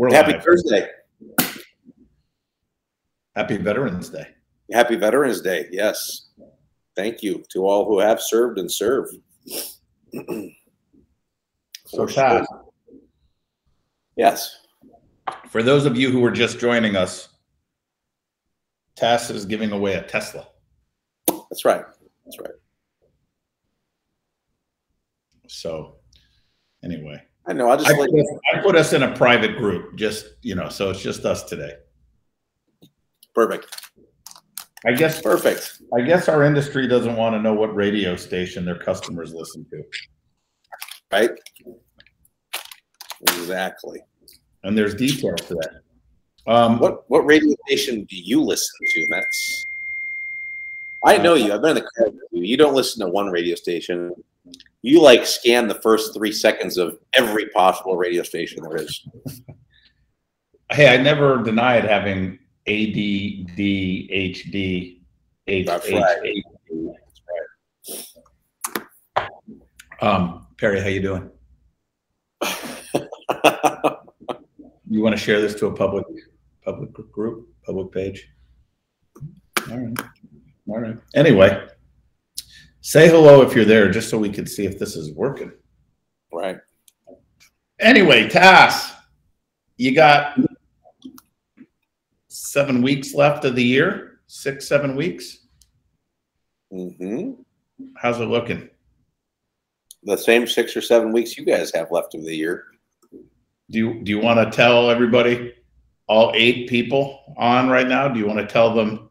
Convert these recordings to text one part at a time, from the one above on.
We're Happy live. Thursday. Happy Veterans Day. Happy Veterans Day. Yes. Thank you to all who have served and serve. So, Pat. Yes. for those of you who are just joining us, Tass is giving away a Tesla. That's right. That's right. So, anyway, I know. I'll just I let put, us, I put us in a private group, just you know, so it's just us today. perfect. I guess Perfect. I guess our industry doesn't want to know what radio station their customers listen to, Right? Exactly. and there's details to that. Um, What what radio station do you listen to, Mets? I know you. I've been in the car with you. You don't listen to one radio station. You like scan the first three seconds of every possible radio station there is. Hey, I never denied having A D D H D H That's H right. H D. Um, Perry, how you doing? You want to share this to a public public group, public page? All right, all right. Anyway, say hello if you're there, just so we can see if this is working. right. Anyway, Tass, you got seven weeks left of the year, six, seven weeks. hmm How's it looking? The same six or seven weeks you guys have left of the year. Do you do you want to tell everybody, all eight people on right now? Do you want to tell them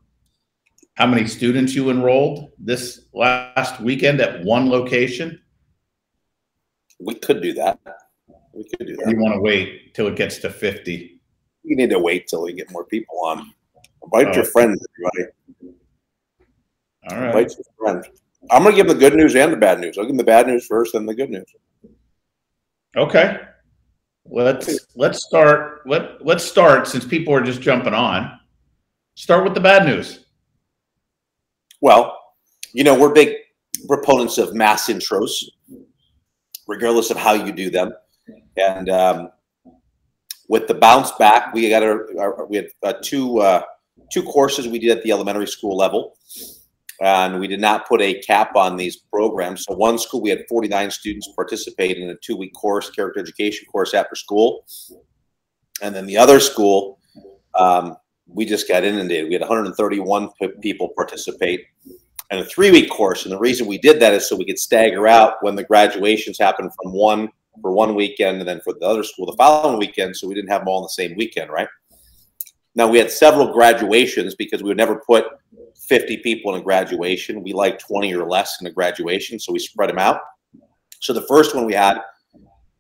how many students you enrolled this last weekend at one location? We could do that. We could do do you want to wait till it gets to fifty? You need to wait till we get more people on. Invite Oh. your friends, everybody. All right. Invite your friends. I'm gonna give them the good news and the bad news. I'll give them the bad news first, then the good news. Okay. Let's let's start. Let let's start since people are just jumping on. Start with the bad news. Well, you know, we're big proponents of mass intros, regardless of how you do them. And um, with the bounce back, we got a, our- we had uh, two uh, two courses we did at the elementary school level, and we did not put a cap on these programs. So one school we had 49 students participate in a two week course, character education course after school, and then the other school. Um, we just got inundated. We had 131 p- people participate in a three week course. And the reason we did that is so we could stagger out when the graduations happened from one for one weekend and then for the other school the following weekend. So we didn't have them all in the same weekend, right? Now we had several graduations because we would never put 50 people in a graduation. We like 20 or less in a graduation. So we spread them out. So the first one we had,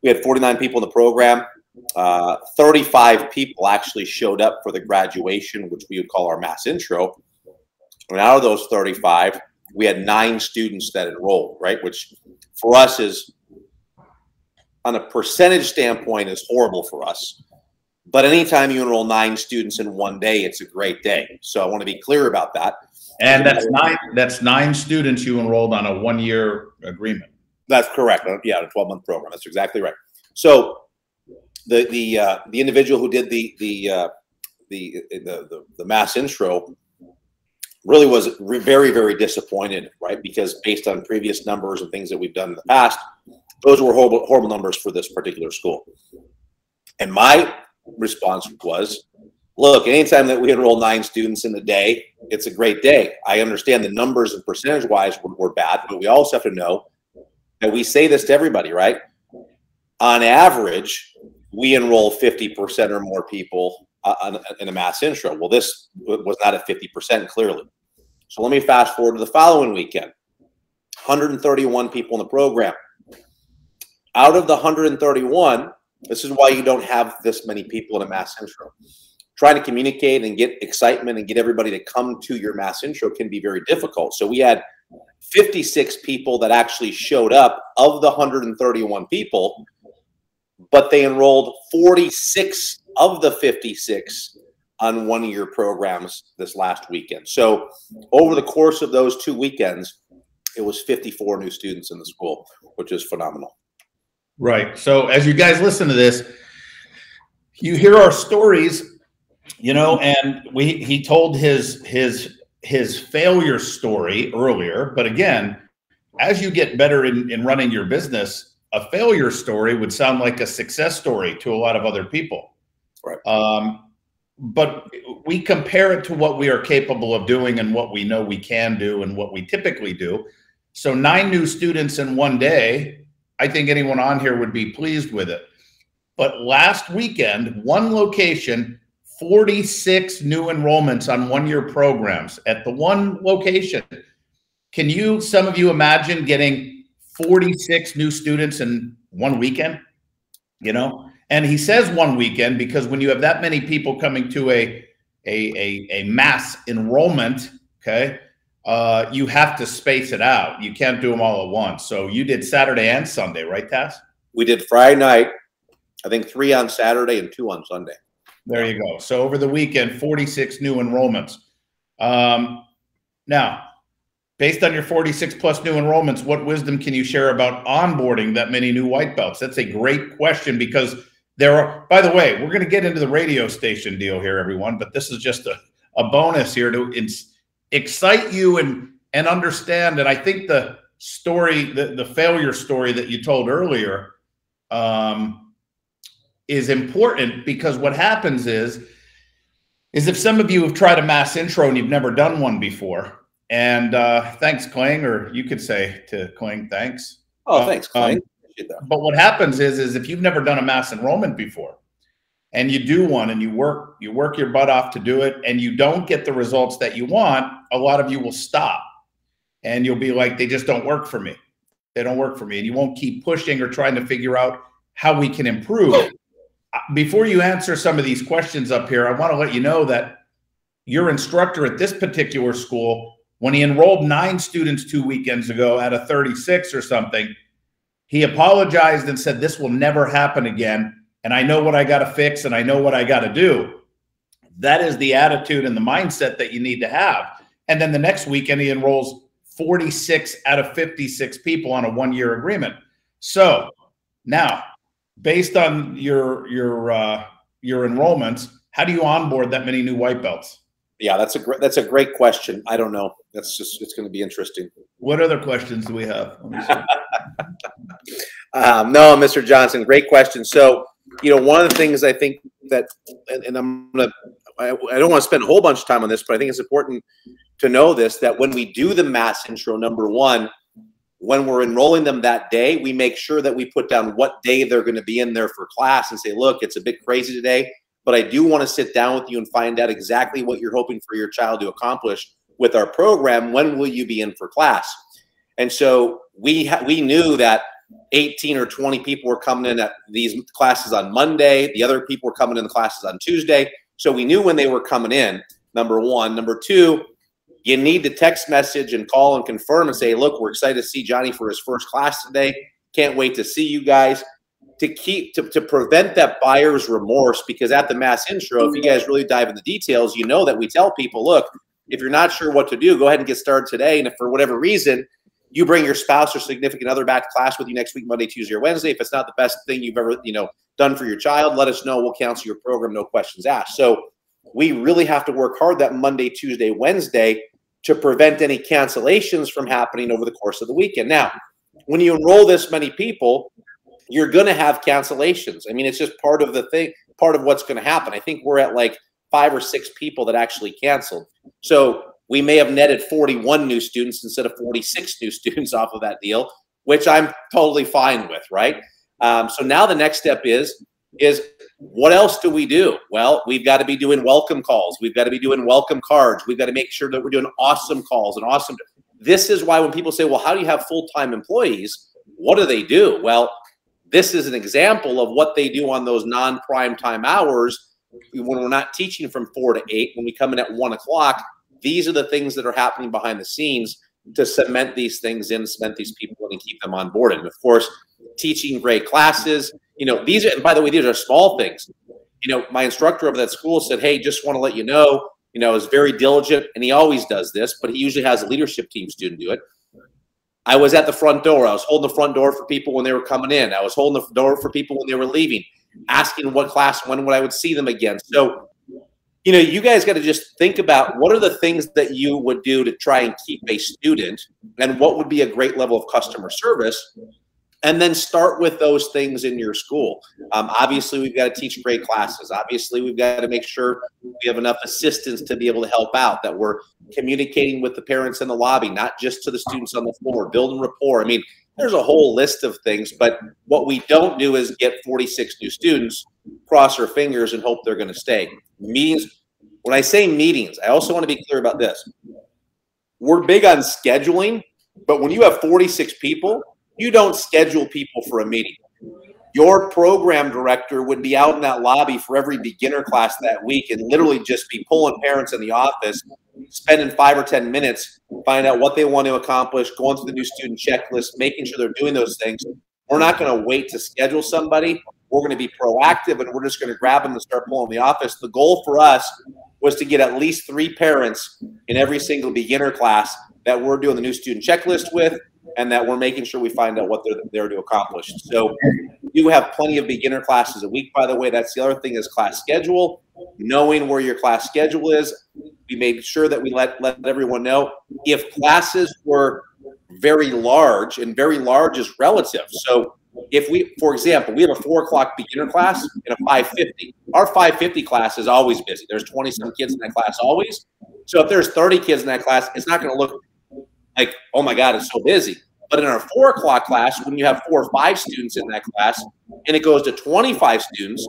we had 49 people in the program. Uh, 35 people actually showed up for the graduation, which we would call our mass intro. And out of those 35, we had nine students that enrolled, right? Which for us is, on a percentage standpoint, is horrible for us. But anytime you enroll nine students in one day, it's a great day. So I want to be clear about that. And that's nine. That's nine students you enrolled on a one-year agreement. That's correct. Yeah, a 12 month program. That's exactly right. So the the uh, the individual who did the the uh, the, the the the mass intro really was very very disappointed, right? Because based on previous numbers and things that we've done in the past, those were horrible horrible numbers for this particular school. And my response was, look, anytime that we enroll nine students in a day, it's a great day. I understand the numbers and percentage wise were, were bad, but we also have to know that we say this to everybody, right? On average, we enroll 50% or more people uh, in a mass intro. Well, this was not at 50% clearly. So let me fast forward to the following weekend 131 people in the program. Out of the 131, this is why you don't have this many people in a mass intro. Trying to communicate and get excitement and get everybody to come to your mass intro can be very difficult. So we had 56 people that actually showed up of the 131 people, but they enrolled 46 of the 56 on one year programs this last weekend. So over the course of those two weekends, it was 54 new students in the school, which is phenomenal. Right. So as you guys listen to this, you hear our stories, you know, and we he told his his his failure story earlier, but again, as you get better in, in running your business, a failure story would sound like a success story to a lot of other people. Right. Um, but we compare it to what we are capable of doing and what we know we can do and what we typically do. So nine new students in one day, I think anyone on here would be pleased with it. But last weekend, one location, 46 new enrollments on one year programs at the one location. Can you, some of you imagine getting 46 new students in one weekend? You know, and he says one weekend because when you have that many people coming to a a a, a mass enrollment, okay, uh, you have to space it out. You can't do them all at once. So you did Saturday and Sunday, right, Tass? We did Friday night. I think three on Saturday and two on Sunday. There you go. So over the weekend, 46 new enrollments. Um, now, based on your 46 plus new enrollments, what wisdom can you share about onboarding that many new white belts? That's a great question because there are, by the way, we're going to get into the radio station deal here, everyone, but this is just a, a bonus here to excite you and and understand. And I think the story, the, the failure story that you told earlier, um, is important because what happens is, is if some of you have tried a mass intro and you've never done one before, and uh, thanks, Kling, or you could say to Kling, thanks. Oh, thanks, Kling. Um, but what happens is, is if you've never done a mass enrollment before, and you do one, and you work, you work your butt off to do it, and you don't get the results that you want, a lot of you will stop, and you'll be like, they just don't work for me. They don't work for me, and you won't keep pushing or trying to figure out how we can improve. Uh, before you answer some of these questions up here, I want to let you know that your instructor at this particular school, when he enrolled nine students two weekends ago out of 36 or something, he apologized and said, This will never happen again. And I know what I got to fix and I know what I got to do. That is the attitude and the mindset that you need to have. And then the next weekend, he enrolls 46 out of 56 people on a one year agreement. So now, based on your your uh, your enrollments, how do you onboard that many new white belts? Yeah, that's a great that's a great question. I don't know. That's just it's going to be interesting. What other questions do we have? um, no, Mr. Johnson, great question. So, you know, one of the things I think that, and, and I'm gonna, I, I don't want to spend a whole bunch of time on this, but I think it's important to know this that when we do the mass intro, number one, when we're enrolling them that day, we make sure that we put down what day they're going to be in there for class and say, look, it's a bit crazy today, but I do want to sit down with you and find out exactly what you're hoping for your child to accomplish with our program. When will you be in for class? And so we we knew that 18 or 20 people were coming in at these classes on Monday. The other people were coming in the classes on Tuesday. So we knew when they were coming in. Number one. Number two, you need to text message and call and confirm and say, look, we're excited to see Johnny for his first class today. Can't wait to see you guys. To keep to, to prevent that buyer's remorse, because at the mass intro, if you guys really dive into the details, you know that we tell people, look, if you're not sure what to do, go ahead and get started today. And if for whatever reason you bring your spouse or significant other back to class with you next week, Monday, Tuesday, or Wednesday. If it's not the best thing you've ever, you know, done for your child, let us know. We'll cancel your program, no questions asked. So we really have to work hard that Monday, Tuesday, Wednesday to prevent any cancellations from happening over the course of the weekend. Now, when you enroll this many people, you're going to have cancellations. I mean, it's just part of the thing, part of what's going to happen. I think we're at like five or six people that actually canceled. So we may have netted 41 new students instead of 46 new students off of that deal, which I'm totally fine with, right? Um, so now the next step is is what else do we do? Well, we've got to be doing welcome calls. We've got to be doing welcome cards. We've got to make sure that we're doing awesome calls and awesome. This is why when people say, "Well, how do you have full time employees?" What do they do? Well, this is an example of what they do on those non prime time hours when we're not teaching from four to eight. When we come in at one o'clock, these are the things that are happening behind the scenes to cement these things in, cement these people in, and keep them on board. And of course, teaching great classes. You know, these are, and by the way, these are small things. You know, my instructor of that school said, Hey, just want to let you know, you know, is very diligent, and he always does this, but he usually has a leadership team student do it. I was at the front door. I was holding the front door for people when they were coming in. I was holding the door for people when they were leaving. asking what class when would I would see them again. So, you know, you guys got to just think about what are the things that you would do to try and keep a student and what would be a great level of customer service and then start with those things in your school. Um, obviously, we've got to teach great classes. Obviously, we've got to make sure we have enough assistants to be able to help out, that we're communicating with the parents in the lobby, not just to the students on the floor, building rapport. I mean, there's a whole list of things, but what we don't do is get 46 new students, cross our fingers, and hope they're going to stay. Meetings, when I say meetings, I also want to be clear about this. We're big on scheduling, but when you have 46 people, you don't schedule people for a meeting. Your program director would be out in that lobby for every beginner class that week and literally just be pulling parents in the office, spending five or 10 minutes, finding out what they want to accomplish, going through the new student checklist, making sure they're doing those things. We're not going to wait to schedule somebody. We're going to be proactive and we're just going to grab them and start pulling the office. The goal for us was to get at least three parents in every single beginner class that we're doing the new student checklist with and that we're making sure we find out what they're there to accomplish. So you have plenty of beginner classes a week, by the way. That's the other thing is class schedule. Knowing where your class schedule is, we made sure that we let let everyone know if classes were very large, and very large is relative. So if we, for example, we have a four o'clock beginner class and a 550. Our 550 class is always busy. There's 20 some kids in that class always. So if there's 30 kids in that class, it's not going to look like, oh my God, it's so busy. But in our four o'clock class, when you have four or five students in that class and it goes to 25 students,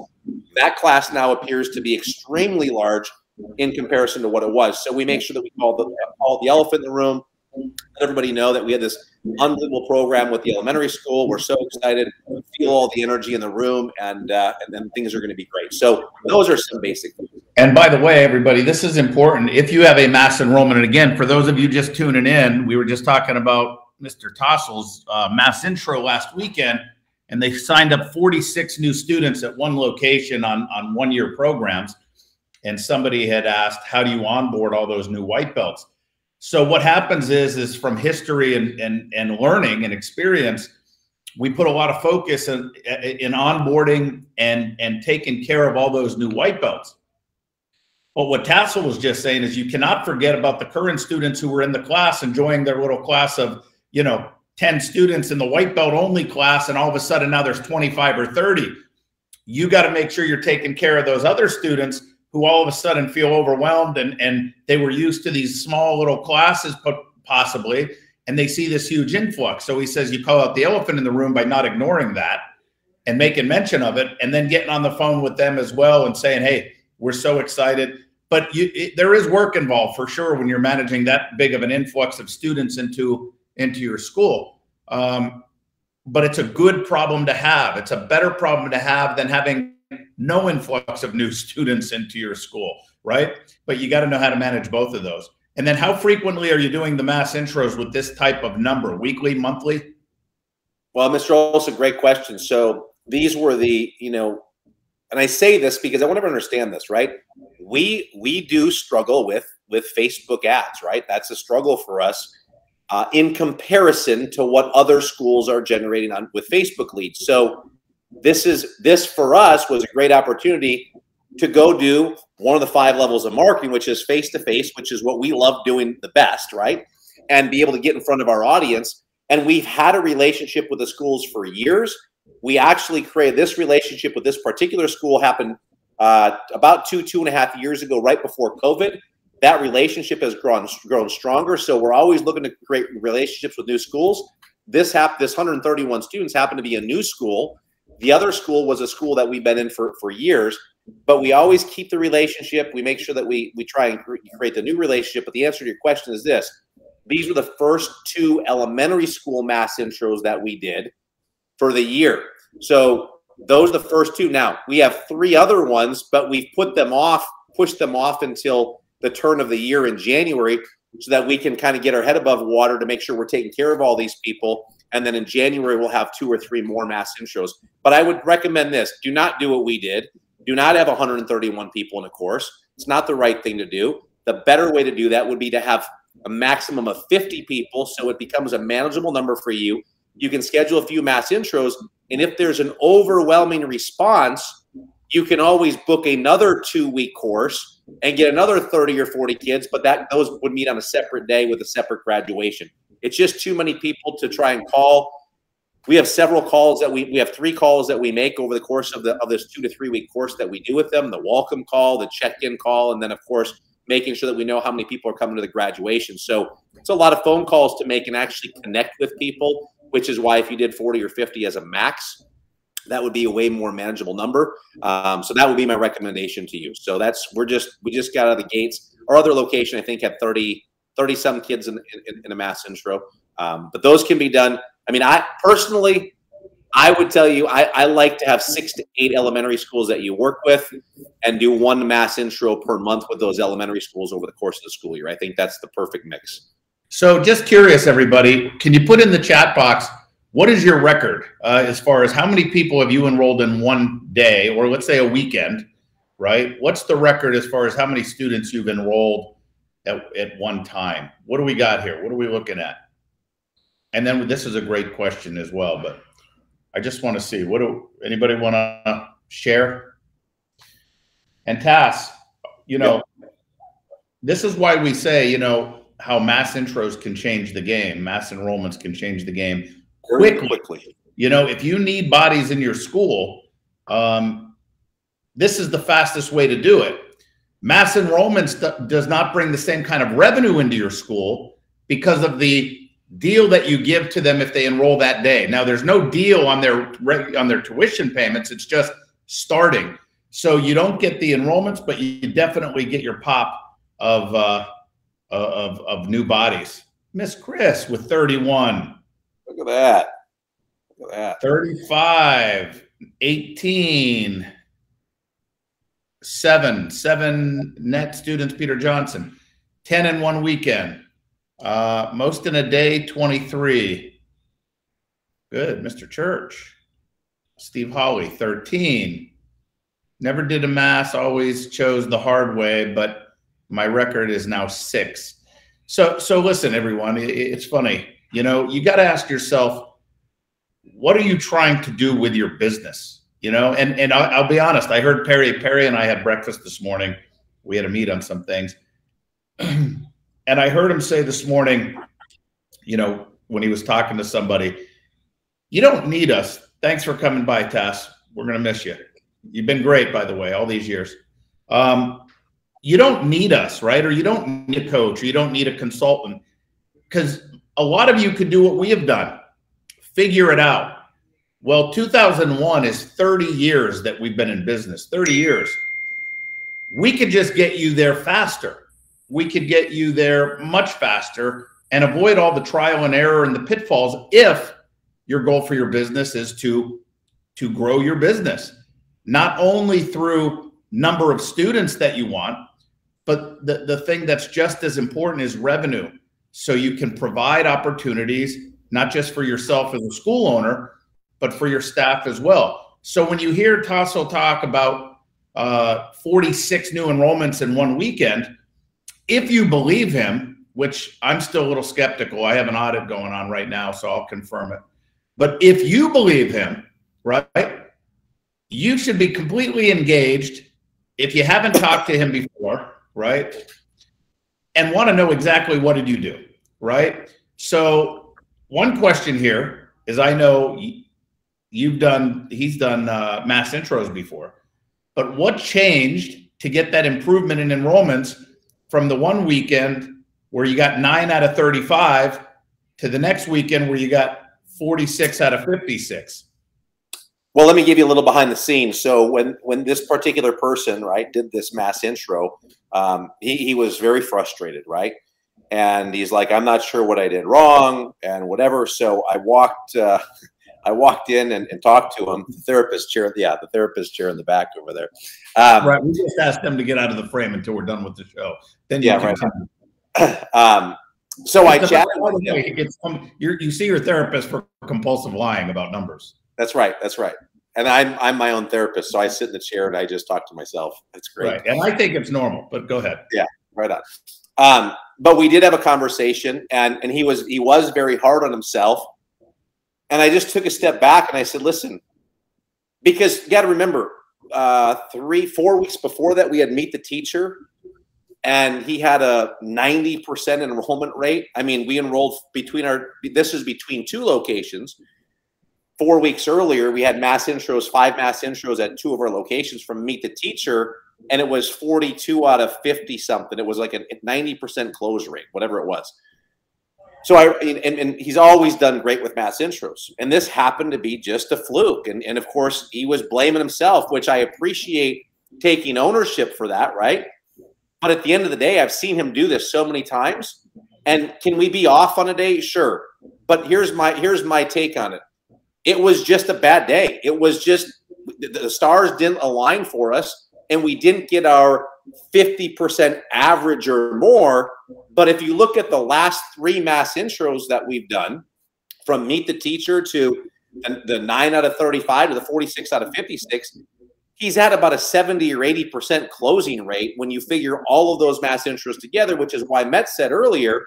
that class now appears to be extremely large in comparison to what it was. So we make sure that we call the, call the elephant in the room, let everybody know that we had this unbelievable program with the elementary school. We're so excited, feel all the energy in the room, and uh, and then things are going to be great. So those are some basic things. And by the way, everybody, this is important. If you have a mass enrollment, and again, for those of you just tuning in, we were just talking about Mr. Tassoul's uh, mass intro last weekend, and they signed up 46 new students at one location on on one year programs. And somebody had asked, "How do you onboard all those new white belts?" So what happens is, is from history and, and, and learning and experience, we put a lot of focus in, in onboarding and, and taking care of all those new white belts. But what Tassoul was just saying is you cannot forget about the current students who were in the class enjoying their little class of, you know, 10 students in the white belt only class, and all of a sudden now there's 25 or 30. You got to make sure you're taking care of those other students who all of a sudden feel overwhelmed and, and they were used to these small little classes possibly and they see this huge influx. So he says you call out the elephant in the room by not ignoring that and making mention of it and then getting on the phone with them as well and saying hey we're so excited but you, it, there is work involved for sure when you're managing that big of an influx of students into into your school. Um, but it's a good problem to have. It's a better problem to have than having no influx of new students into your school, right? But you got to know how to manage both of those. And then how frequently are you doing the mass intros with this type of number, weekly, monthly? Well, Mr. Olson, great question. So these were the, you know, and I say this because I want to understand this, right? We we do struggle with with Facebook ads, right? That's a struggle for us uh, in comparison to what other schools are generating on with Facebook leads. So this is this for us was a great opportunity to go do one of the five levels of marketing, which is face to face, which is what we love doing the best, right? And be able to get in front of our audience. And we've had a relationship with the schools for years. We actually created this relationship with this particular school happened uh, about two, two and a half years ago, right before COVID. That relationship has grown grown stronger. So we're always looking to create relationships with new schools. This hap- this 131 students happen to be a new school the other school was a school that we've been in for, for years, but we always keep the relationship. We make sure that we, we try and create the new relationship. But the answer to your question is this these were the first two elementary school mass intros that we did for the year. So those are the first two. Now we have three other ones, but we've put them off, pushed them off until the turn of the year in January so that we can kind of get our head above water to make sure we're taking care of all these people and then in January, we'll have two or three more mass intros. But I would recommend this do not do what we did. Do not have 131 people in a course. It's not the right thing to do. The better way to do that would be to have a maximum of 50 people so it becomes a manageable number for you. You can schedule a few mass intros, And if there's an overwhelming response, you can always book another two week course and get another 30 or 40 kids, but that those would meet on a separate day with a separate graduation. It's just too many people to try and call. We have several calls that we we have three calls that we make over the course of the of this two to three week course that we do with them, the welcome call, the check-in call, and then of course making sure that we know how many people are coming to the graduation. So it's a lot of phone calls to make and actually connect with people, which is why if you did 40 or 50 as a max, that would be a way more manageable number. Um, so that would be my recommendation to you. So that's we're just we just got out of the gates. Our other location, I think, had 30 30 some kids in, in, in a mass intro. Um, but those can be done. I mean, I personally, I would tell you, I, I like to have six to eight elementary schools that you work with and do one mass intro per month with those elementary schools over the course of the school year. I think that's the perfect mix. So, just curious, everybody, can you put in the chat box what is your record uh, as far as how many people have you enrolled in one day or let's say a weekend, right? What's the record as far as how many students you've enrolled at, at one time? What do we got here? What are we looking at? And then this is a great question as well, but I just want to see what do anybody want to share? And Tass, you know, this is why we say, you know, how mass intros can change the game, mass enrollments can change the game quickly. quickly. You know, if you need bodies in your school, um, this is the fastest way to do it. Mass enrollments does not bring the same kind of revenue into your school because of the deal that you give to them if they enroll that day. Now, there's no deal on their on their tuition payments. It's just starting. So you don't get the enrollments, but you definitely get your pop of uh, of of new bodies. Miss Chris with 31. Look at that. Look at that. 35, 18, seven, seven net students, Peter Johnson, 10 in one weekend, uh, most in a day, 23. Good, Mr. Church. Steve Holly, 13. Never did a mass, always chose the hard way, but my record is now six. So, so listen, everyone, it's funny. You know, you got to ask yourself, what are you trying to do with your business? You know, and and I'll, I'll, be honest. I heard Perry Perry and I had breakfast this morning. We had a meet on some things, and I heard him say this morning, you know, when he was talking to somebody, you don't need us. Thanks for coming by, Tass. We're gonna miss you. You've been great, by the way, all these years. Um, you don't need us, right? Or you don't need a coach, or you don't need a consultant, because a lot of you could do what we have done figure it out. Well, 2001 is 30 years that we've been in business, 30 years. We could just get you there faster. We could get you there much faster and avoid all the trial and error and the pitfalls if your goal for your business is to to grow your business not only through number of students that you want but the, the thing that's just as important is revenue so you can provide opportunities not just for yourself as a school owner, but for your staff as well. So when you hear Tassoul talk about uh, 46 new enrollments in one weekend, if you believe him, which I'm still a little skeptical, I have an audit going on right now, so I'll confirm it. But if you believe him, right, you should be completely engaged. If you haven't talked to him before, right, and want to know exactly what did you do, right? So one question here is I know you've done, he's done uh, mass intros before, but what changed to get that improvement in enrollments from the one weekend where you got nine out of 35 to the next weekend where you got 46 out of 56? Well, let me give you a little behind the scenes. So when when this particular person, right, did this mass intro, um, he, he was very frustrated, right? and he's like, I'm not sure what I did wrong and whatever. So I walked, uh, I walked in and, and, talked to him. The therapist chair, yeah, the therapist chair in the back over there. Um, right. We just asked them to get out of the frame until we're done with the show. Then yeah, right. um, so I chatted with him. Some, you see your therapist for compulsive lying about numbers. That's right. That's right. And I'm I'm my own therapist, so I sit in the chair and I just talk to myself. That's great. Right. And I think it's normal, but go ahead. Yeah, right on. Um, but we did have a conversation, and and he was he was very hard on himself, And I just took a step back and I said, listen, because you got to remember, uh, three, four weeks before that, we had Meet the Teacher, and he had a 90% enrollment rate. I mean, we enrolled between our, this is between two locations. Four weeks earlier, we had mass intros, five mass intros at two of our locations from Meet the Teacher, and it was 42 out of 50 something. It was like a 90% close rate, whatever it was. So I and, and he's always done great with mass intros, and this happened to be just a fluke. And and of course he was blaming himself, which I appreciate taking ownership for that, right? But at the end of the day, I've seen him do this so many times. And can we be off on a day? Sure. But here's my here's my take on it. It was just a bad day. It was just the stars didn't align for us, and we didn't get our 50% average or more. But if you look at the last three mass intros that we've done, from Meet the Teacher to the 9 out of 35 to the 46 out of 56, he's at about a 70 or 80% closing rate when you figure all of those mass intros together, which is why Met said earlier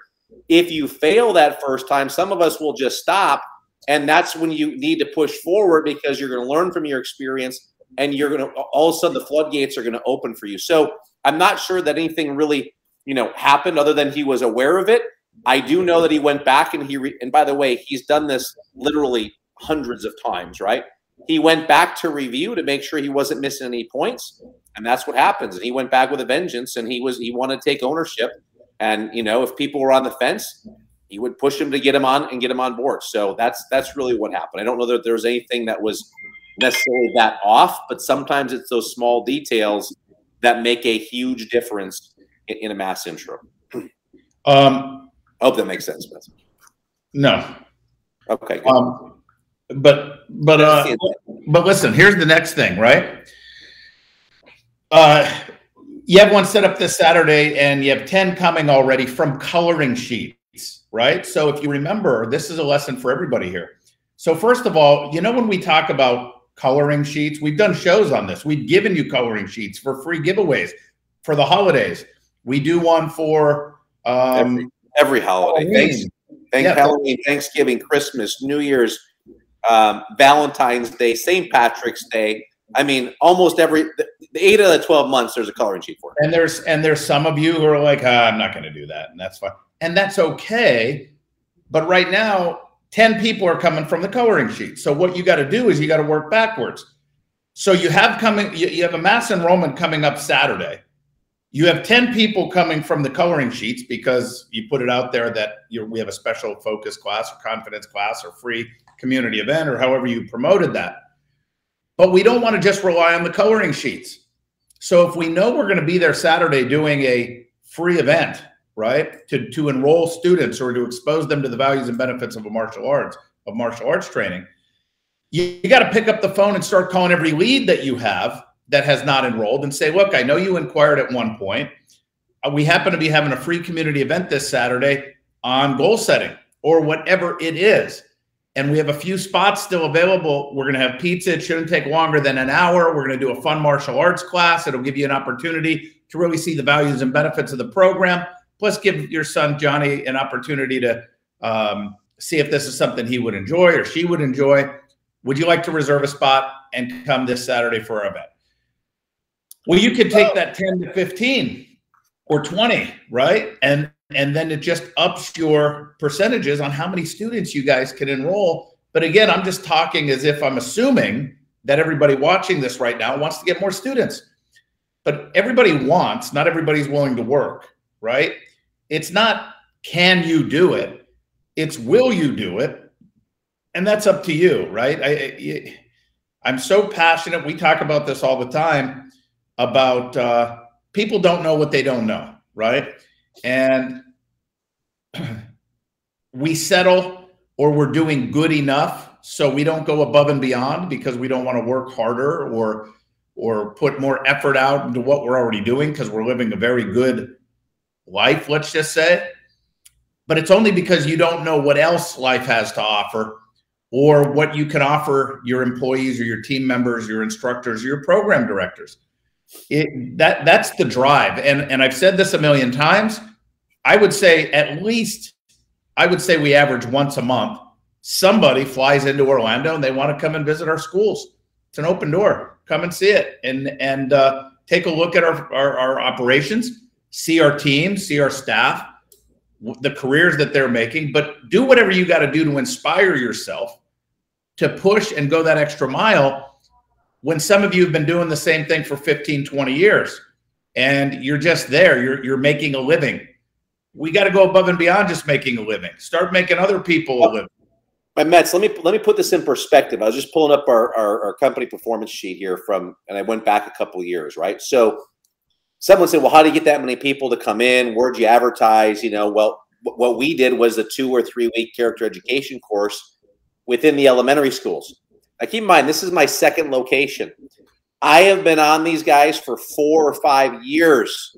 if you fail that first time, some of us will just stop. And that's when you need to push forward because you're going to learn from your experience and you're going to all of a sudden the floodgates are going to open for you. So I'm not sure that anything really, you know, happened other than he was aware of it. I do know that he went back and he re- and by the way, he's done this literally hundreds of times, right? He went back to review to make sure he wasn't missing any points, and that's what happens. And he went back with a vengeance, and he was he wanted to take ownership. And you know, if people were on the fence, he would push him to get him on and get him on board. So that's that's really what happened. I don't know that there was anything that was necessarily that off, but sometimes it's those small details that make a huge difference in, in a mass intro. Um, I hope that makes sense. No. Okay. Um, but but uh, but listen, here's the next thing, right? Uh, you have one set up this Saturday, and you have ten coming already from coloring sheets, right? So if you remember, this is a lesson for everybody here. So first of all, you know when we talk about coloring sheets. We've done shows on this. We've given you coloring sheets for free giveaways for the holidays. We do one for um, every, every holiday. Thanks, thank yeah. Halloween, Thanksgiving, Christmas, New Year's, um, Valentine's Day, St. Patrick's Day. I mean, almost every the, eight of the twelve months, there's a coloring sheet for it. And there's and there's some of you who are like, ah, I'm not going to do that, and that's fine, and that's okay. But right now, 10 people are coming from the coloring sheet. So what you got to do is you got to work backwards. So you have coming, you, you have a mass enrollment coming up Saturday. You have 10 people coming from the coloring sheets because you put it out there that we have a special focus class or confidence class or free community event or however you promoted that. But we don't want to just rely on the coloring sheets. So if we know we're going to be there Saturday doing a free event, right? To, to enroll students or to expose them to the values and benefits of a martial arts, of martial arts training, you, you got to pick up the phone and start calling every lead that you have that has not enrolled and say, look, I know you inquired at one point. Uh, we happen to be having a free community event this Saturday on goal setting or whatever it is. And we have a few spots still available. We're going to have pizza. It shouldn't take longer than an hour. We're going to do a fun martial arts class. It'll give you an opportunity to really see the values and benefits of the program Plus, give your son Johnny an opportunity to um, see if this is something he would enjoy or she would enjoy. Would you like to reserve a spot and come this Saturday for our event? Well, you could take that 10 to 15 or 20, right? And and then it just ups your percentages on how many students you guys can enroll. But again, I'm just talking as if I'm assuming that everybody watching this right now wants to get more students. But everybody wants, not everybody's willing to work right? It's not can you do it? It's will you do it? And that's up to you, right? I, I I'm so passionate. We talk about this all the time about uh, people don't know what they don't know, right? And we settle or we're doing good enough so we don't go above and beyond because we don't want to work harder or or put more effort out into what we're already doing because we're living a very good life, let's just say. But it's only because you don't know what else life has to offer or what you can offer your employees or your team members, your instructors, your program directors. It, that that's the drive. And and I've said this a million times. I would say at least I would say we average once a month somebody flies into Orlando and they want to come and visit our schools. It's an open door. Come and see it and and uh, take a look at our, our, our operations, see our team, see our staff, the careers that they're making. But do whatever you got to do to inspire yourself to push and go that extra mile. When some of you have been doing the same thing for 15, 20 years, and you're just there, you're you're making a living. We got to go above and beyond just making a living. Start making other people a living. My Mets, let me let me put this in perspective. I was just pulling up our, our, our company performance sheet here from, and I went back a couple years, right? So, someone said, "Well, how do you get that many people to come in? Where'd you advertise?" You know, well, what we did was a two or three week character education course within the elementary schools. Now, keep in mind, this is my second location. I have been on these guys for four or five years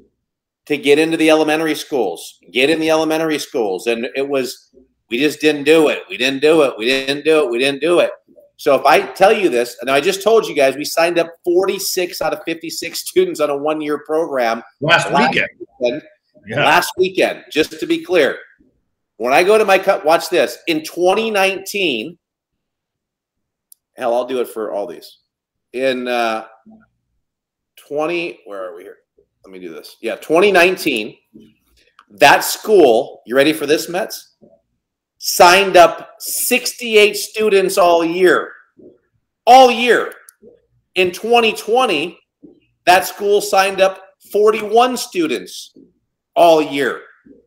to get into the elementary schools, get in the elementary schools, and it was we just didn't do it. We didn't do it. We didn't do it. We didn't do it. So if I tell you this, and I just told you guys, we signed up 46 out of 56 students on a one-year program last, last weekend. weekend yeah. Last weekend, just to be clear. When I go to my cut, watch this. In 2019, hell, I'll do it for all these. In uh, 20, where are we here? Let me do this. Yeah, 2019, that school, you ready for this, Mets? Signed up 68 students all year. All year. In 2020, that school signed up 41 students all year.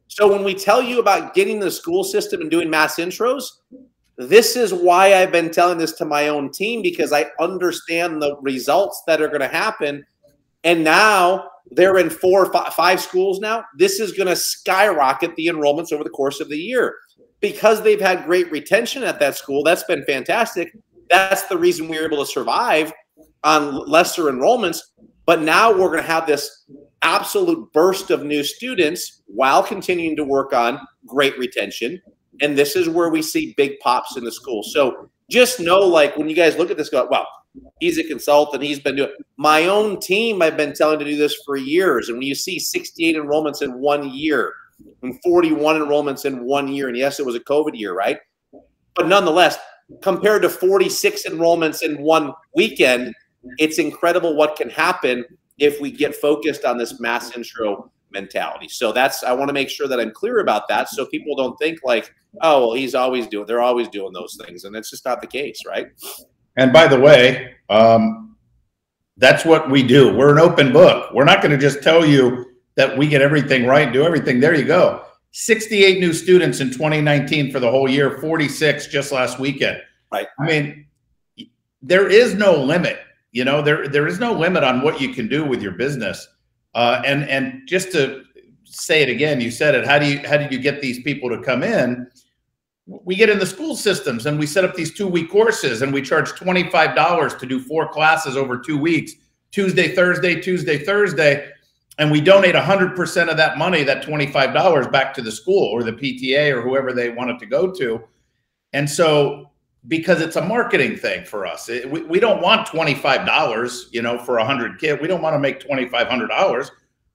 So when we tell you about getting the school system and doing mass intros, this is why I've been telling this to my own team because I understand the results that are going to happen. And now they're in four or five, five schools now. This is going to skyrocket the enrollments over the course of the year because they've had great retention at that school. That's been fantastic. That's the reason we were able to survive on lesser enrollments. But now we're going to have this absolute burst of new students while continuing to work on great retention. And this is where we see big pops in the school. So just know, like, when you guys look at this, go, well, he's a consultant. He's been doing my own team. I've been telling to do this for years. And when you see 68 enrollments in one year, and 41 enrollments in one year. And yes, it was a COVID year, right? But nonetheless, compared to 46 enrollments in one weekend, it's incredible what can happen if we get focused on this mass intro mentality. So that's I want to make sure that I'm clear about that so people don't think like, oh, well, he's always doing they're always doing those things. And it's just not the case, right? And by the way, um, that's what we do. We're an open book. We're not going to just tell you that we get everything right, do everything. There you go. 68 new students in 2019 for the whole year, 46 just last weekend. Right. I mean, there is no limit. You know, there there is no limit on what you can do with your business. Uh, and and just to say it again, you said it. How do you how did you get these people to come in? We get in the school systems and we set up these two week courses and we charge twenty five dollars to do four classes over two weeks, Tuesday, Thursday, Tuesday, Thursday and we donate 100% of that money that $25 back to the school or the pta or whoever they want it to go to. And so because it's a marketing thing for us it, we, we don't want $25 you know for 100 kids we don't want to make $2500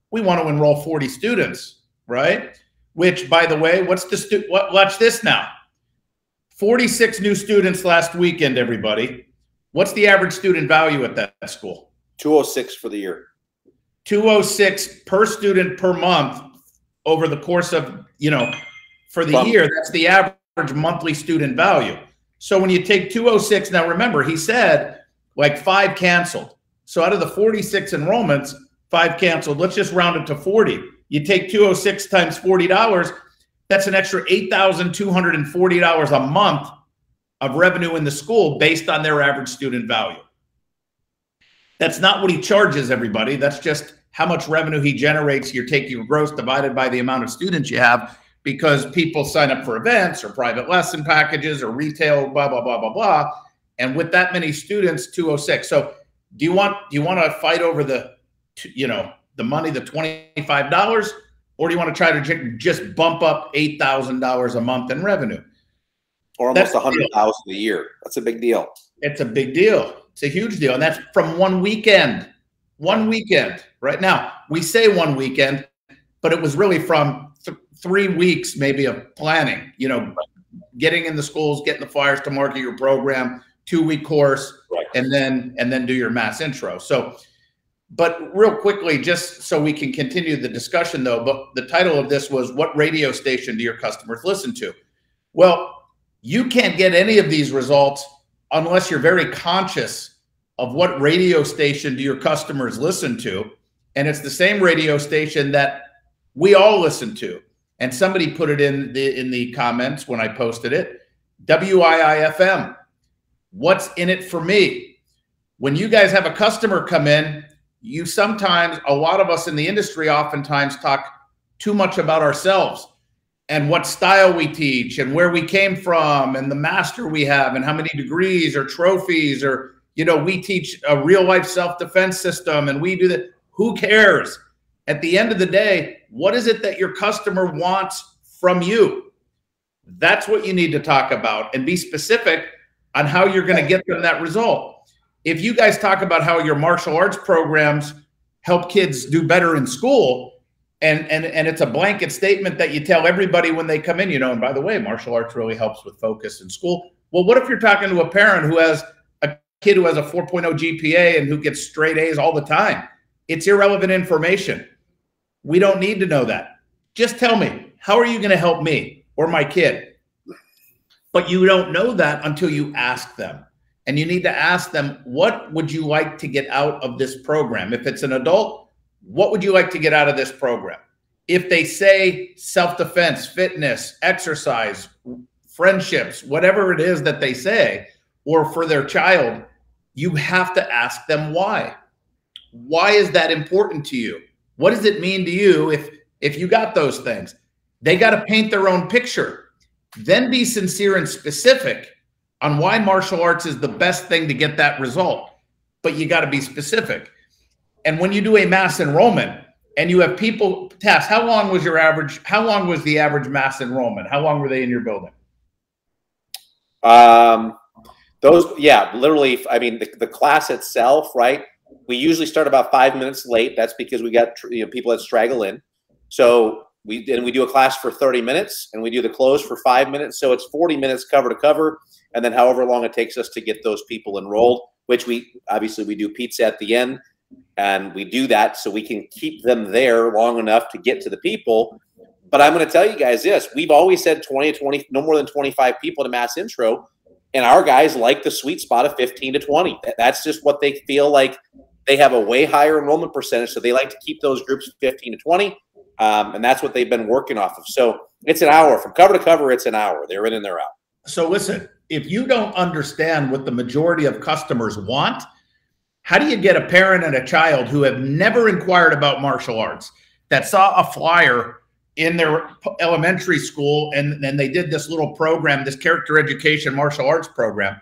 we want to enroll 40 students right? Which by the way what's the stu- what, watch this now. 46 new students last weekend everybody. What's the average student value at that school? 206 for the year 206 per student per month over the course of, you know, for the year. That's the average monthly student value. So when you take 206, now remember, he said like five canceled. So out of the 46 enrollments, five canceled. Let's just round it to 40. You take 206 times $40, that's an extra $8,240 a month of revenue in the school based on their average student value. That's not what he charges everybody. That's just how much revenue he generates. You're taking your gross divided by the amount of students you have because people sign up for events or private lesson packages or retail, blah, blah, blah, blah, blah. And with that many students, 206. So do you want do you want to fight over the you know the money, the $25, or do you want to try to just bump up eight thousand dollars a month in revenue? Or almost a hundred thousand a year. That's a big deal. It's a big deal. It's a huge deal. And that's from one weekend. One weekend. Right now, we say one weekend, but it was really from th- three weeks maybe of planning, you know, getting in the schools, getting the flyers to market your program, two week course, right. and then and then do your mass intro. So, but real quickly, just so we can continue the discussion though, but the title of this was what radio station do your customers listen to? Well, you can't get any of these results unless you're very conscious of what radio station do your customers listen to. And it's the same radio station that we all listen to. And somebody put it in the in the comments when I posted it. WIIFM. What's in it for me? When you guys have a customer come in, you sometimes, a lot of us in the industry oftentimes talk too much about ourselves and what style we teach and where we came from and the master we have and how many degrees or trophies or you know we teach a real life self-defense system and we do that. Who cares? At the end of the day what is it that your customer wants from you? That's what you need to talk about and be specific on how you're going to get them that result. If you guys talk about how your martial arts programs help kids do better in school and and and it's a blanket statement that you tell everybody when they come in you know and by the way martial arts really helps with focus in school. Well what if you're talking to a parent who has a kid who has a 4.0 gpa and who gets straight a's all the time? It's irrelevant information. We don't need to know that. Just tell me how are you going to help me or my kid? But you don't know that until you ask them. And you need to ask them what would you like to get out of this program? If it's an adult what would you like to get out of this program? If they say self defense, fitness, exercise, friendships, whatever it is that they say, or for their child, you have to ask them why. Why is that important to you? What does it mean to you if if you got those things? They got to paint their own picture. Then be sincere and specific on why martial arts is the best thing to get that result. But you got to be specific. And when you do a mass enrollment and you have people test, how long was your average? How long was the average mass enrollment? How long were they in your building? Um, those, yeah, literally. I mean, the, the class itself, right? We usually start about five minutes late. That's because we got you know, people that straggle in. So we and we do a class for 30 minutes and we do the close for five minutes. So it's 40 minutes cover to cover, and then however long it takes us to get those people enrolled, which we obviously we do pizza at the end and we do that so we can keep them there long enough to get to the people. But I'm going to tell you guys this we've always said 20 to 20, no more than 25 people to mass intro. And our guys like the sweet spot of 15 to 20. That's just what they feel like they have a way higher enrollment percentage. So they like to keep those groups 15 to 20. Um, and that's what they've been working off of. So it's an hour from cover to cover, it's an hour. They're in and they're out. So listen, if you don't understand what the majority of customers want, how do you get a parent and a child who have never inquired about martial arts that saw a flyer in their elementary school and then they did this little program, this character education martial arts program,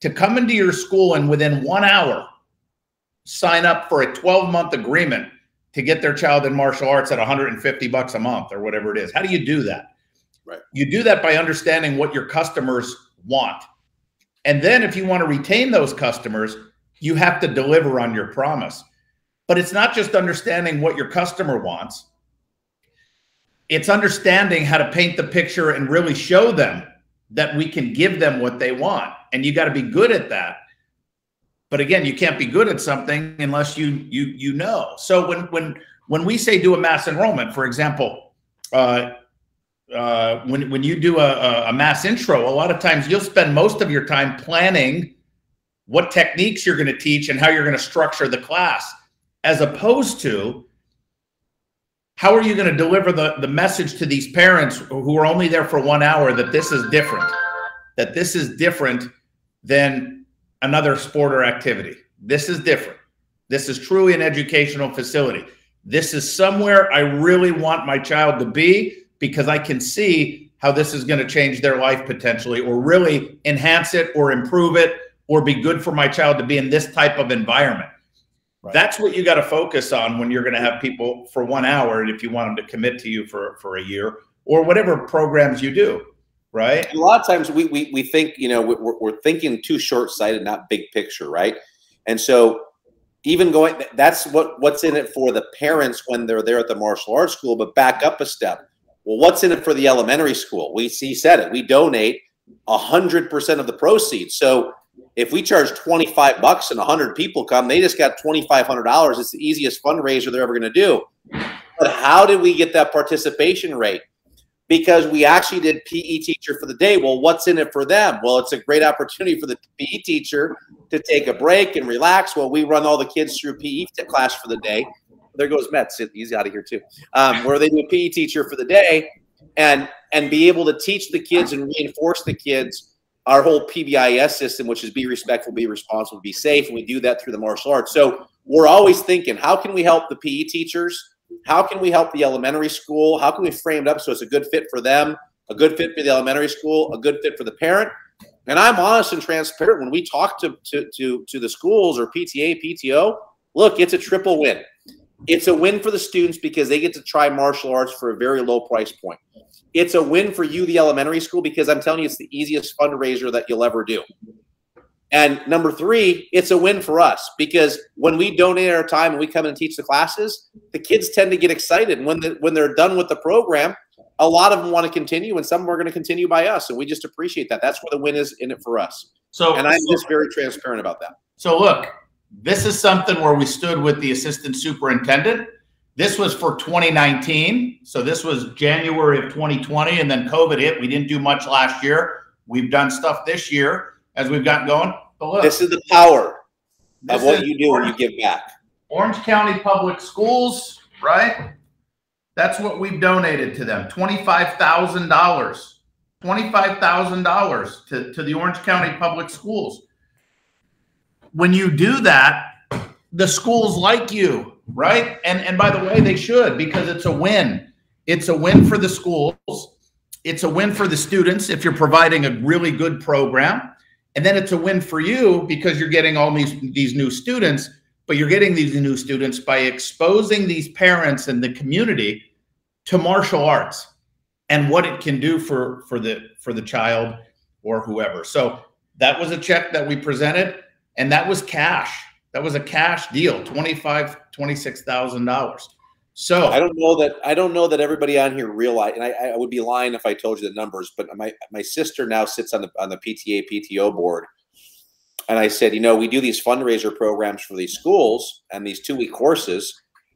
to come into your school and within one hour sign up for a 12 month agreement to get their child in martial arts at 150 bucks a month or whatever it is? How do you do that? Right. You do that by understanding what your customers want. And then if you want to retain those customers, you have to deliver on your promise. But it's not just understanding what your customer wants, it's understanding how to paint the picture and really show them that we can give them what they want. And you got to be good at that. But again, you can't be good at something unless you you you know. So when when when we say do a mass enrollment, for example, uh, uh, when when you do a, a mass intro, a lot of times you'll spend most of your time planning what techniques you're going to teach and how you're going to structure the class, as opposed to how are you going to deliver the, the message to these parents who are only there for one hour that this is different, that this is different than another sport or activity. This is different. This is truly an educational facility. This is somewhere I really want my child to be because I can see how this is going to change their life potentially or really enhance it or improve it or be good for my child to be in this type of environment. Right. That's what you got to focus on when you're going to have people for one hour, and if you want them to commit to you for for a year or whatever programs you do, right? A lot of times we we, we think you know we're, we're thinking too short sighted, not big picture, right? And so even going that's what what's in it for the parents when they're there at the martial arts school. But back up a step. Well, what's in it for the elementary school? We see said it. We donate hundred percent of the proceeds. So if we charge 25 bucks and 100 people come, they just got $2,500. It's the easiest fundraiser they're ever going to do. But how did we get that participation rate? Because we actually did PE teacher for the day. Well, what's in it for them? Well, it's a great opportunity for the PE teacher to take a break and relax while we run all the kids through PE class for the day. There goes Metz. He's out of here too. Um, where they do PE teacher for the day and and be able to teach the kids and reinforce the kids our whole PBIS system, which is be respectful, be responsible, be safe, and we do that through the martial arts. So we're always thinking, how can we help the PE teachers? How can we help the elementary school? How can we frame it up so it's a good fit for them, a good fit for the elementary school, a good fit for the parent? And I'm honest and transparent when we talk to to to, to the schools or PTA, PTO. Look, it's a triple win. It's a win for the students because they get to try martial arts for a very low price point. It's a win for you, the elementary school, because I'm telling you, it's the easiest fundraiser that you'll ever do. And number three, it's a win for us because when we donate our time and we come and teach the classes, the kids tend to get excited. And when the, when they're done with the program, a lot of them want to continue, and some are going to continue by us, and we just appreciate that. That's where the win is in it for us. So, and I'm so, just very transparent about that. So, look, this is something where we stood with the assistant superintendent. This was for 2019. So this was January of 2020, and then COVID hit. We didn't do much last year. We've done stuff this year as we've gotten going. But look, this is the power of what you do when you give back. Orange County Public Schools, right? That's what we've donated to them. $25,000. $25,000 to, to the Orange County Public Schools when you do that, the schools like you, right? And and by the way, they should because it's a win. It's a win for the schools. It's a win for the students if you're providing a really good program. And then it's a win for you because you're getting all these these new students, but you're getting these new students by exposing these parents and the community to martial arts and what it can do for for the for the child or whoever. So that was a check that we presented and that was cash. That was a cash deal, $25,000, $26,000. So I don't know that I don't know that everybody on here realize, and I, I, would be lying if I told you the numbers. But my my sister now sits on the on the PTA PTO board, and I said, you know, we do these fundraiser programs for these schools and these two week courses,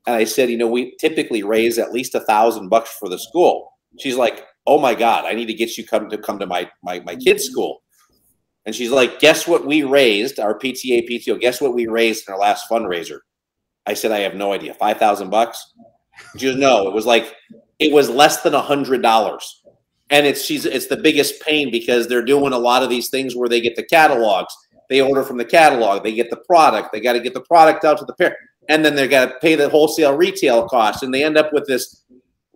and I said, you know, we typically raise at least a thousand bucks for the school. She's like, oh my god, I need to get you come to come to my my my kid's school. And she's like, guess what we raised, our PTA, PTO, guess what we raised in our last fundraiser? I said, I have no idea. 5,000 bucks? She goes, no, it was like, it was less than a hundred dollars. And it's, she's, it's the biggest pain because they're doing a lot of these things where they get the catalogs, they order from the catalog, they get the product, they got to get the product out to the parent, and then they got to pay the wholesale retail cost. And they end up with this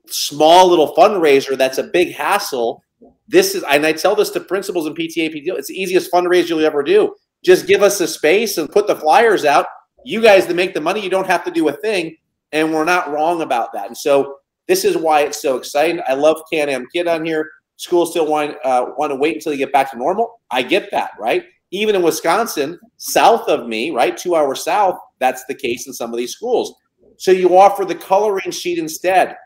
small little fundraiser that's a big hassle this is, and I tell this to principals and PTA, PTO, it's the easiest fundraiser you'll ever do. Just give us the space and put the flyers out. You guys that make the money, you don't have to do a thing. And we're not wrong about that. And so this is why it's so exciting. I love Can Am Kid on here. Schools still want, uh, want to wait until they get back to normal. I get that, right? Even in Wisconsin, south of me, right, two hours south, that's the case in some of these schools. So you offer the coloring sheet instead.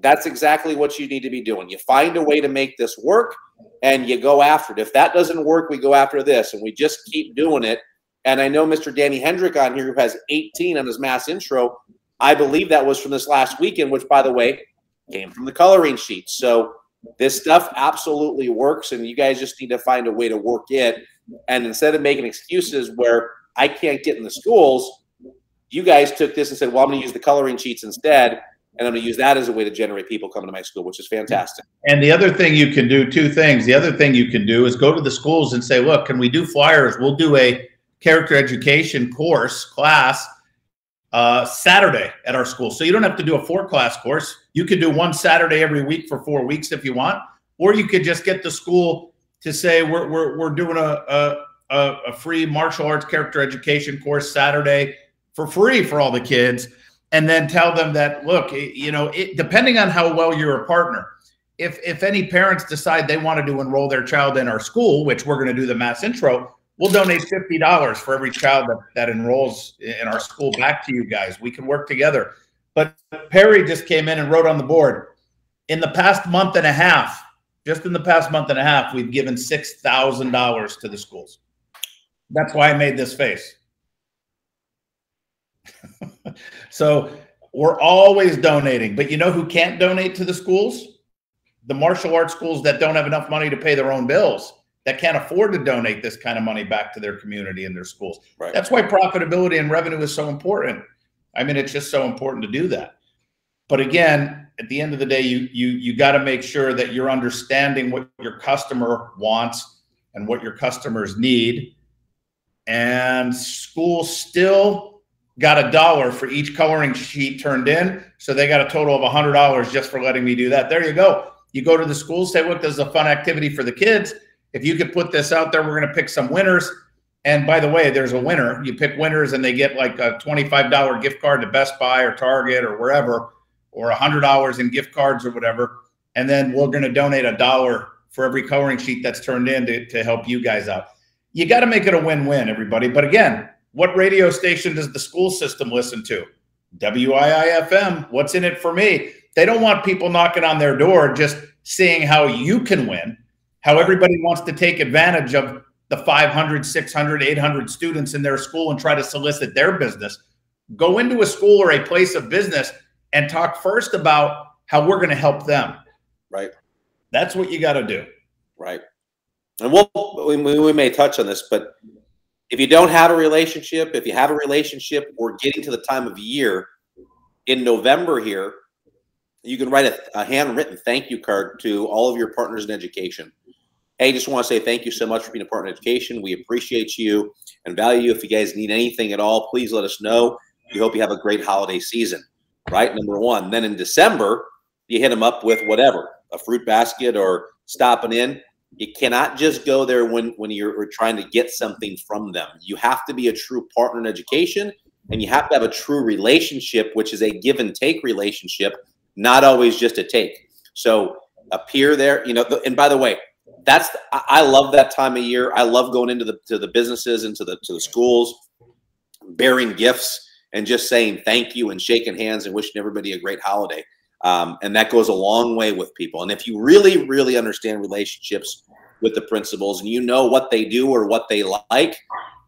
That's exactly what you need to be doing. You find a way to make this work and you go after it. If that doesn't work, we go after this and we just keep doing it. And I know Mr. Danny Hendrick on here who has 18 on his mass intro. I believe that was from this last weekend, which, by the way, came from the coloring sheet. So this stuff absolutely works, and you guys just need to find a way to work it. And instead of making excuses where I can't get in the schools, you guys took this and said, "Well, I'm going to use the coloring sheets instead." And I'm going to use that as a way to generate people coming to my school, which is fantastic. And the other thing you can do, two things. The other thing you can do is go to the schools and say, look, can we do flyers? We'll do a character education course class uh, Saturday at our school. So you don't have to do a four class course. You could do one Saturday every week for four weeks if you want, or you could just get the school to say we're we're, we're doing a, a a free martial arts character education course Saturday for free for all the kids and then tell them that look eh, you know it, depending on how well you're a partner if if any parents decide they wanted to enroll their child in our school which we're going to do the mass intro we'll donate $50 for every child that, that enrolls in our school back to you guys we can work together but perry just came in and wrote on the board in the past month and a half just in the past month and a half, we've given $6,000 to the schools. That's why I made this face. so we're always donating, but you know who can't donate to the schools? The martial arts schools that don't have enough money to pay their own bills, that can't afford to donate this kind of money back to their community and their schools. Right. That's why profitability and revenue is so important. I mean, it's just so important to do that. But again, at the end of the day, you you you got to make sure that you're understanding what your customer wants and what your customers need. And schools still got a dollar for each coloring sheet turned in. So they got a total of a hundred dollars just for letting me do that. There you go. You go to the school, say, look, this is a fun activity for the kids. If you could put this out there, we're going to pick some winners. And by the way, there's a winner. You pick winners and they get like a $25 gift card to Best Buy or Target or wherever, or a $100 in gift cards or whatever. And then we're going to donate a dollar for every coloring sheet that's turned in to, to help you guys out. You got to make it a win win, everybody. But again, what radio station does the school system listen to? WIIFM. What's in it for me? They don't want people knocking on their door just seeing how you can win, how everybody wants to take advantage of the 500, 600, 800 students in their school and try to solicit their business. Go into a school or a place of business and talk first about how we're going to help them. Right. That's what you got to do. Right. And we'll, we, we may touch on this, but if you don't have a relationship, if you have a relationship, we're getting to the time of year in November here. You can write a, a handwritten thank you card to all of your partners in education. Hey, just want to say thank you so much for being a partner in education. We appreciate you and value you. If you guys need anything at all, please let us know. We hope you have a great holiday season, right? Number one. Then in December, you hit them up with whatever a fruit basket or stopping in you cannot just go there when when you're trying to get something from them. You have to be a true partner in education, and you have to have a true relationship, which is a give and take relationship, not always just a take. So appear there, you know. And by the way, that's I love that time of year. I love going into the to the businesses and to the to the schools, bearing gifts and just saying thank you and shaking hands and wishing everybody a great holiday. Um, and that goes a long way with people. And if you really, really understand relationships with the principals and you know what they do or what they like,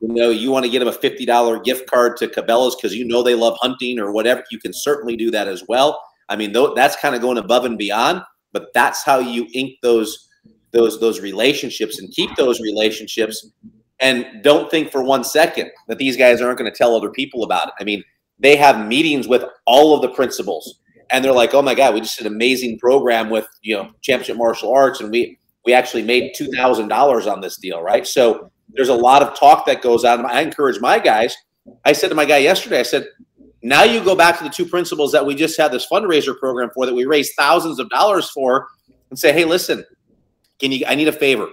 you know, you want to get them a $50 gift card to Cabela's because you know they love hunting or whatever, you can certainly do that as well. I mean, that's kind of going above and beyond, but that's how you ink those those those relationships and keep those relationships and don't think for one second that these guys aren't going to tell other people about it. I mean, they have meetings with all of the principals and they're like, "Oh my God, we just did an amazing program with you know Championship Martial Arts, and we we actually made two thousand dollars on this deal, right?" So there's a lot of talk that goes on. I encourage my guys. I said to my guy yesterday, I said, "Now you go back to the two principles that we just had this fundraiser program for, that we raised thousands of dollars for, and say, hey, listen, can you? I need a favor.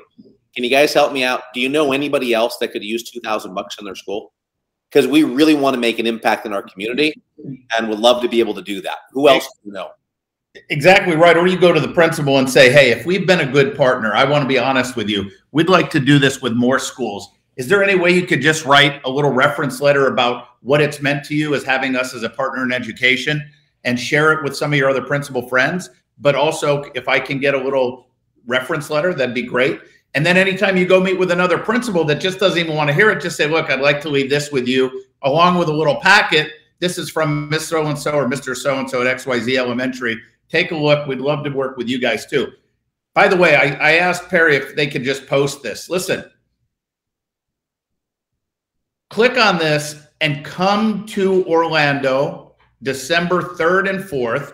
Can you guys help me out? Do you know anybody else that could use two thousand bucks in their school?" Because we really want to make an impact in our community and would love to be able to do that. Who else do you know? Exactly right. Or you go to the principal and say, hey, if we've been a good partner, I want to be honest with you. We'd like to do this with more schools. Is there any way you could just write a little reference letter about what it's meant to you as having us as a partner in education and share it with some of your other principal friends? But also, if I can get a little reference letter, that'd be great. And then anytime you go meet with another principal that just doesn't even want to hear it, just say, look, I'd like to leave this with you along with a little packet. This is from Miss So and so or Mr. So and so at XYZ Elementary. Take a look. We'd love to work with you guys too. By the way, I, I asked Perry if they could just post this. Listen, click on this and come to Orlando December 3rd and 4th.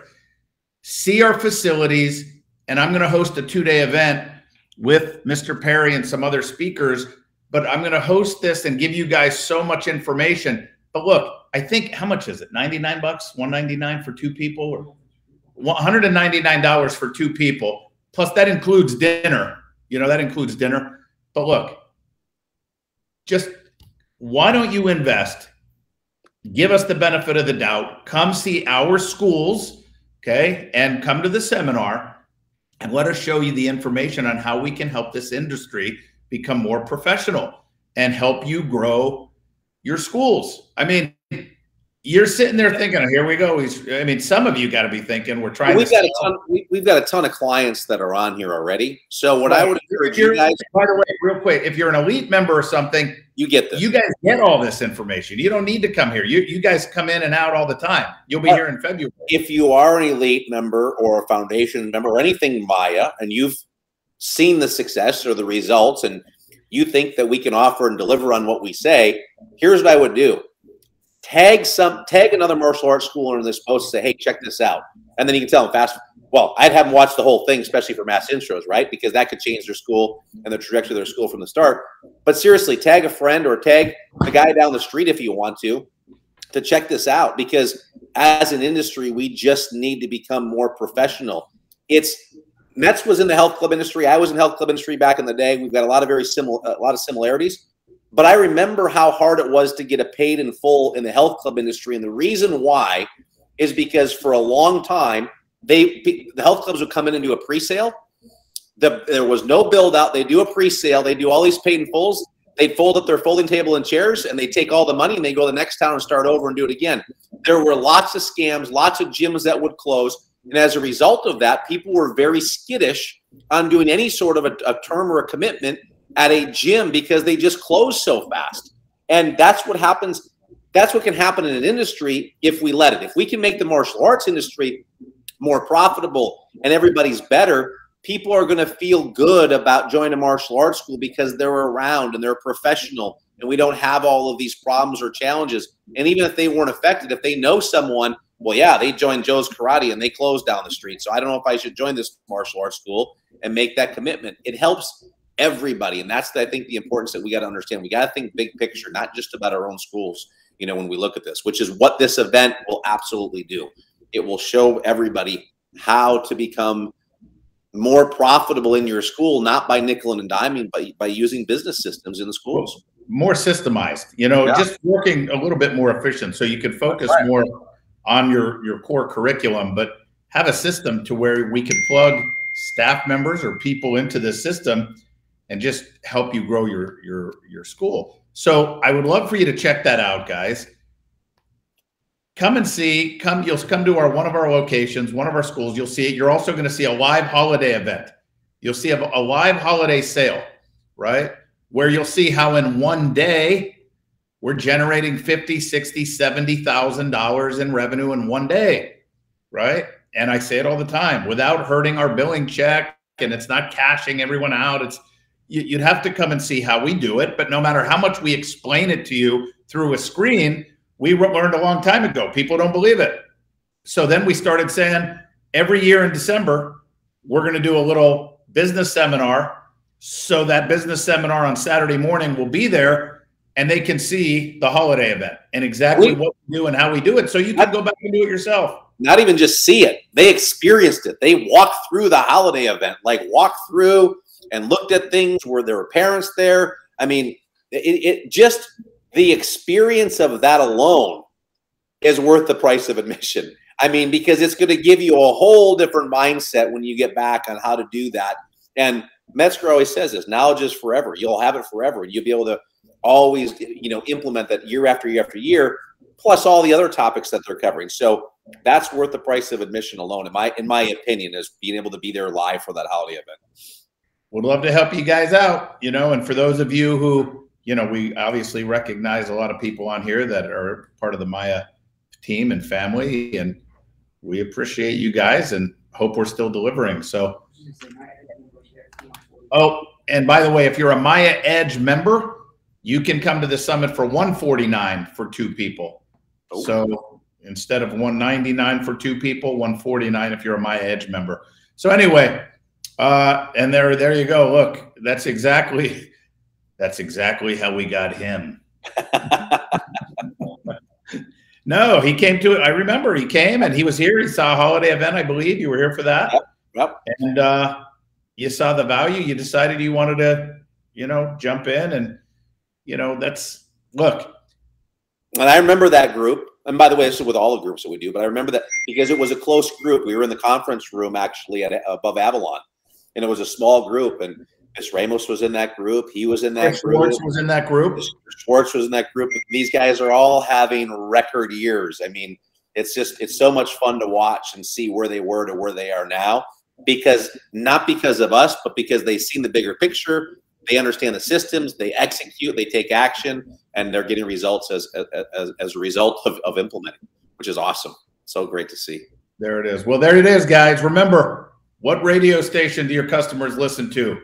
See our facilities. And I'm going to host a two day event with Mr. Perry and some other speakers. But I'm going to host this and give you guys so much information. But look, I think how much is it? 99 bucks, 199 for two people or $199 for two people. Plus that includes dinner. You know, that includes dinner. But look, just why don't you invest? Give us the benefit of the doubt. Come see our schools, okay? And come to the seminar and let us show you the information on how we can help this industry become more professional and help you grow your schools. I mean, you're sitting there thinking, oh, "Here we go." He's. I mean, some of you got to be thinking, "We're trying." We've got a ton. We, have got a ton of clients that are on here already. So what right. I would encourage you guys. By the way, real quick, if you're an elite member or something, you get this. You guys get all this information. You don't need to come here. You you guys come in and out all the time. You'll be but here in February. If you are an elite member or a foundation member or anything MAIA, and you've seen the success or the results, and you think that we can offer and deliver on what we say, here's what I would do tag some tag another martial arts school in this post and say, hey, check this out. And then you can tell them fast. Well, I'd have them watch the whole thing, especially for mass intros, right? Because that could change their school and the trajectory of their school from the start. But seriously, tag a friend or tag the guy down the street if you want to to check this out because as an industry, we just need to become more professional. It's Metz was in the health club industry. I was in health club industry back in the day. We've got a lot of very similar, a lot of similarities. But I remember how hard it was to get a paid in full in the health club industry. And the reason why is because for a long time, they the health clubs would come in and do a pre-sale. The, there was no build out. They do a pre-sale. They do all these paid in fulls. They'd fold up their folding table and chairs and they take all the money and they go to the next town and start over and do it again. There were lots of scams, lots of gyms that would close. And as a result of that, people were very skittish on doing any sort of a, a term or a commitment at a gym because they just close so fast. And that's what happens. That's what can happen in an industry if we let it. If we can make the martial arts industry more profitable and everybody's better, people are going to feel good about joining a martial arts school because they're around and they're professional and we don't have all of these problems or challenges. And even if they weren't affected, if they know someone, well, yeah, they joined Joe's Karate and they closed down the street. So I don't know if I should join this martial arts school and make that commitment. It helps everybody. And that's, I think, the importance that we got to understand. We got to think big picture, not just about our own schools, you know, when we look at this, which is what this event will absolutely do. It will show everybody how to become more profitable in your school, not by nickel and diming, but by using business systems in the schools. More systemized, you know, yeah. just working a little bit more efficient so you can focus right. more on your, your core curriculum, but have a system to where we can plug staff members or people into the system and just help you grow your your your school. So I would love for you to check that out, guys. Come and see. Come, you'll come to our one of our locations, one of our schools. You'll see it. You're also going to see a live holiday event. You'll see a, a live holiday sale, right? Where you'll see how in one day we're generating 50, 60, 70,000 dollars in revenue in one day, right? And I say it all the time without hurting our billing check and it's not cashing everyone out. It's you'd have to come and see how we do it. But no matter how much we explain it to you through a screen, we learned a long time ago. People don't believe it. So then we started saying every year in December, we're going to do a little business seminar. So that business seminar on Saturday morning will be there and they can see the holiday event and exactly what we do and how we do it. So you can go back and do it yourself. Not even just see it, they experienced it. They walked through the holiday event, like walk through and looked at things where there were parents there. I mean, it, it just the experience of that alone is worth the price of admission. I mean, because it's going to give you a whole different mindset when you get back on how to do that. And Metzger always says this: knowledge is forever. You'll have it forever, and you'll be able to always, you know, implement that year after year after year, plus all the other topics that they're covering. So that's worth the price of admission alone, in my in my opinion, is being able to be there live for that holiday event would love to help you guys out, you know, and for those of you who, you know, we obviously recognize a lot of people on here that are part of the MAIA team and family, and we appreciate you guys and hope we're still delivering. So, oh, and by the way, if you're a MAIA Edge member, you can come to the summit for 149 for two people. Oh. So instead of 199 for two people, 149 if you're a MAIA Edge member. So anyway, uh, and there, there you go. Look, that's exactly, that's exactly how we got him. no, he came to it. I remember he came and he was here. He saw a holiday event, I believe. You were here for that. Yep. yep. And uh, you saw the value. You decided you wanted to, you know, jump in, and you know, that's look. And I remember that group. And by the way, this is with all the groups that we do, but I remember that because it was a close group. We were in the conference room actually at above Avalon and it was a small group. And Chris Ramos was in that group. He was in that Chris group. Schwartz was in that group. Schwartz was in that group. These guys are all having record years. I mean, it's just it's so much fun to watch and see where they were to where they are now. Because not because of us, but because they've seen the bigger picture. They understand the systems. They execute. They take action, and they're getting results as as, as a result of, of implementing, which is awesome. So great to see. There it is. Well, there it is, guys. Remember, what radio station do your customers listen to?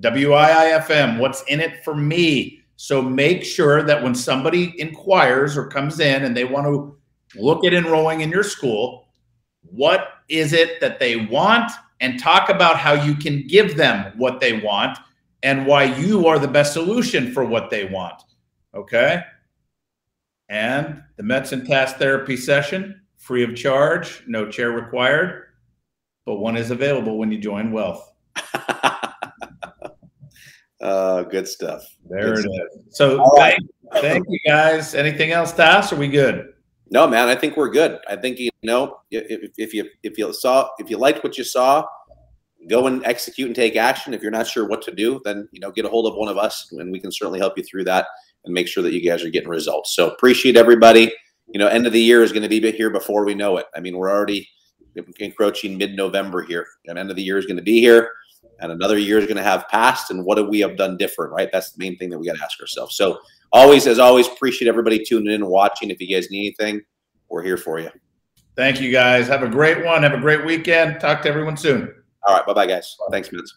WIIFM. What's in it for me? So make sure that when somebody inquires or comes in and they want to look at enrolling in your school, what is it that they want? And talk about how you can give them what they want and why you are the best solution for what they want. Okay. And the Metz and Tass therapy session, free of charge, no chair required, but one is available when you join Wealth. uh, good stuff. There good it stuff. is. So right. thank, thank you guys. Anything else to ask? Are we good? No, man. I think we're good. I think you know if, if you if you saw if you liked what you saw, go and execute and take action. If you're not sure what to do, then you know get a hold of one of us, and we can certainly help you through that and make sure that you guys are getting results. So appreciate everybody. You know, end of the year is going to be here before we know it. I mean, we're already encroaching mid-November here, and end of the year is going to be here, and another year is going to have passed. And what have we have done different? Right, that's the main thing that we got to ask ourselves. So always, as always, appreciate everybody tuning in and watching. If you guys need anything, we're here for you. Thank you, guys. Have a great one. Have a great weekend. Talk to everyone soon. All right. Bye bye, guys. Thanks, Vince.